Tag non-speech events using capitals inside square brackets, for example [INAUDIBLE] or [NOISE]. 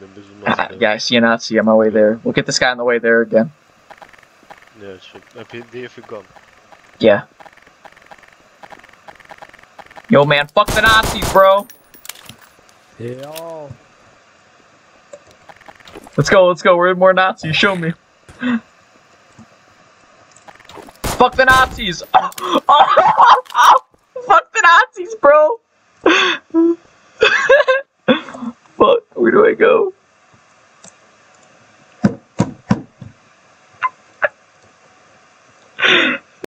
ben bez bulmaz. Ah, yeah, I see a Nazi on my way there. We'll get this guy on the way there again. Yeah, check. Heb je DF gun? Yeah. Yo, man, fuck the Nazis, bro. Yo. Let's go, let's go. We're in more Nazis. Show me. Fuck the Nazis. [LAUGHS] Fuck the Nazis, bro. Fuck, where do I go?